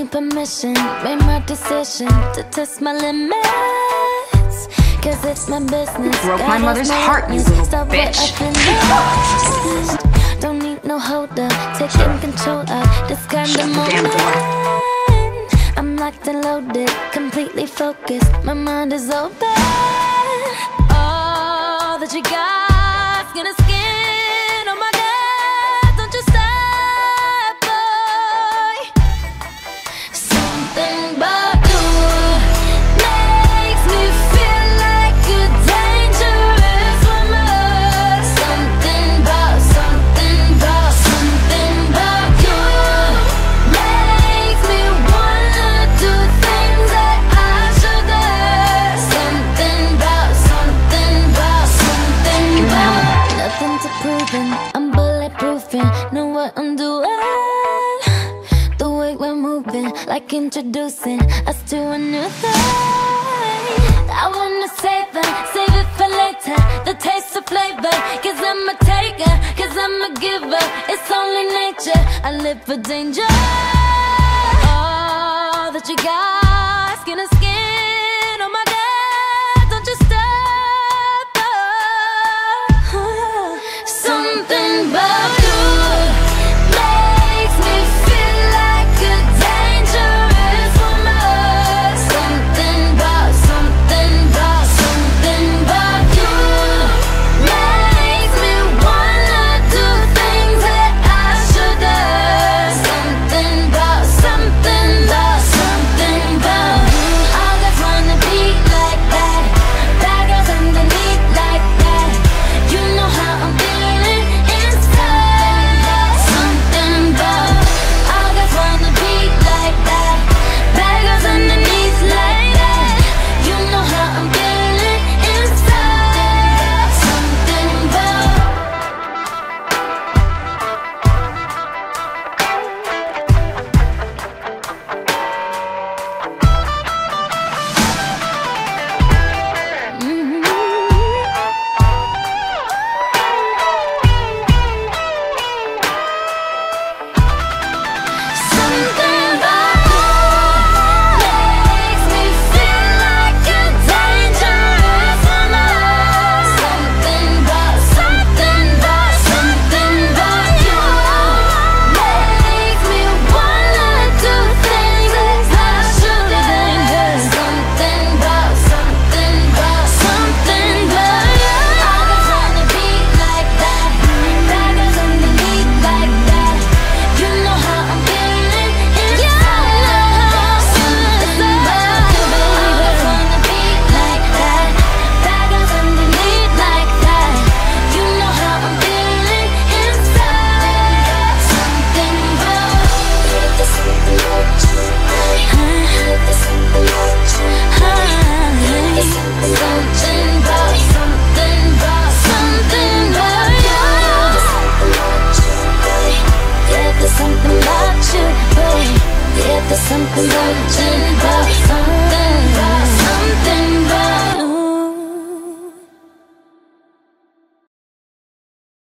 need permission. Made my decision to test my limits. Cause it's my business. You broke my mother's heart, you little bitch. Don't need no holder. Taking control of this kind of moment. I'm locked and loaded Completely focused. My mind is open. All that you got. to undo it The way we're moving, like introducing us to a new thing. I wanna save it, save it for later. The taste of flavor, cause I'm a taker, cause I'm a giver. It's only nature, I live for danger. Don't